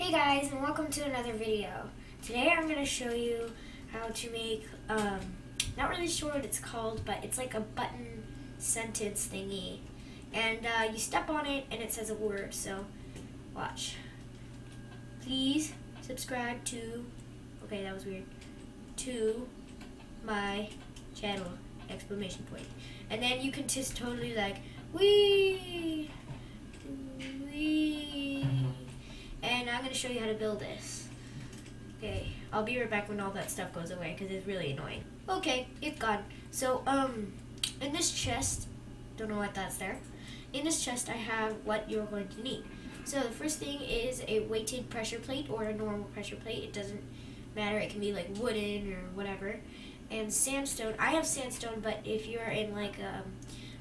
Hey guys and welcome to another video. Today I'm going to show you how to make, um, not really sure what it's called, but it's like a button sentence thingy. And uh, you step on it and it says a word, so watch. Please subscribe to, okay that was weird, to my channel, exclamation point. And then you can just totally like, wee, going to show you how to build this. Okay, I'll be right back when all that stuff goes away because it's really annoying. Okay, it's gone. So, um, in this chest, don't know what that's there. In this chest, I have what you're going to need. So the first thing is a weighted pressure plate or a normal pressure plate. It doesn't matter. It can be like wooden or whatever. And sandstone. I have sandstone, but if you're in like um,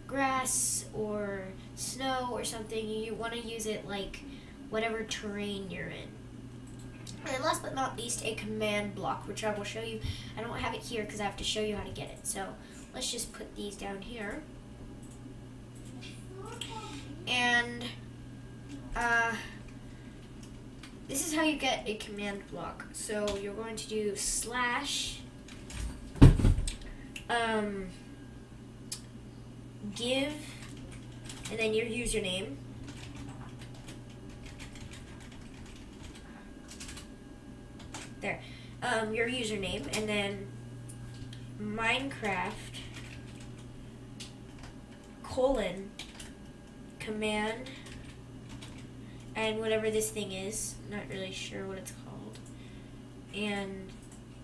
grass or snow or something, you want to use it like whatever terrain you're in. And last but not least, a command block, which I will show you. I don't have it here because I have to show you how to get it. So let's just put these down here. And uh, this is how you get a command block. So you're going to do slash um, give and then your username there, um, your username, and then Minecraft colon command and whatever this thing is, not really sure what it's called, and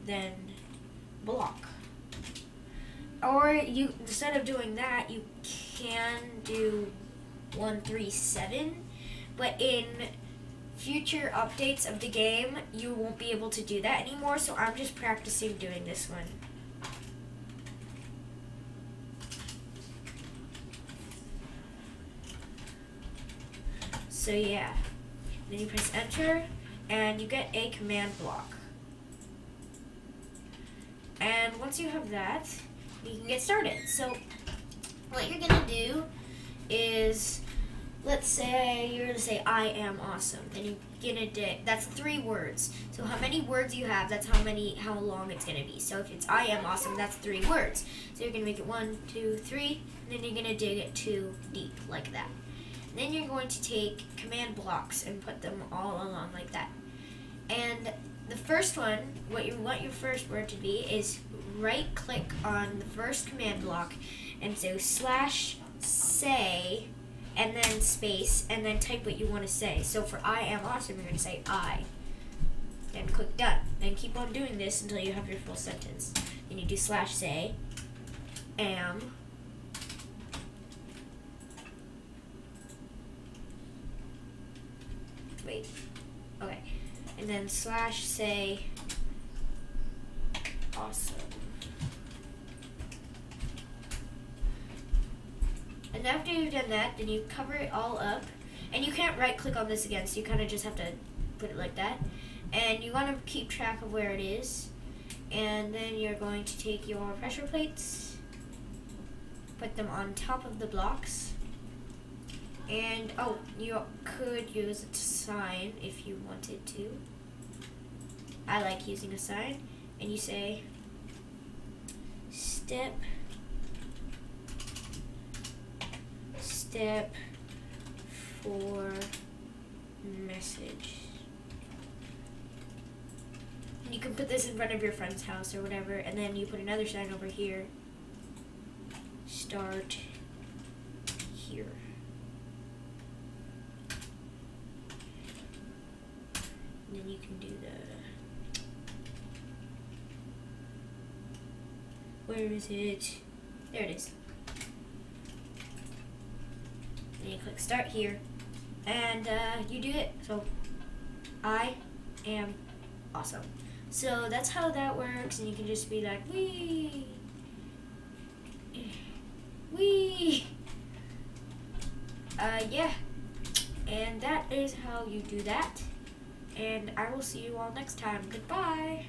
then block. Or you instead of doing that, you can do 137, but in future updates of the game, you won't be able to do that anymore, so I'm just practicing doing this one. So yeah, then you press enter, and you get a command block. And once you have that, you can get started. So what you're gonna do is let's say you're gonna say I am awesome. and you're gonna do that's three words. So how many words you have, that's how many how long it's gonna be. So if it's I am awesome, that's three words. So you're gonna make it one, two, three, and then you're gonna dig it two deep like that. And then you're going to take command blocks and put them all along like that. And the first one, what you want your first word to be is right click on the first command block and so slash say and then space, and then type what you want to say. So for I am awesome, you're going to say I. Then click done. Then keep on doing this until you have your full sentence. Then you do slash say, am, wait, okay, and then slash say, awesome. And after you've done that, then you cover it all up. And you can't right click on this again, so you kind of just have to put it like that. And you want to keep track of where it is. And then you're going to take your pressure plates, put them on top of the blocks. And, oh, you could use a sign if you wanted to. I like using a sign. And you say, step step for message. And you can put this in front of your friend's house or whatever, and then you put another sign over here. Start here. And then you can do the. Where is it? There it is. And you click start here. And uh, you do it. So I am awesome. So that's how that works. And you can just be like wee wee uh, yeah. And that is how you do that. And I will see you all next time. Goodbye